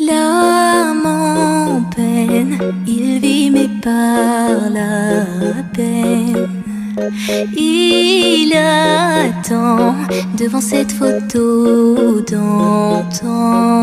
L'âme en peine, il vit mais par la peine. Il attend devant cette photo d'antan.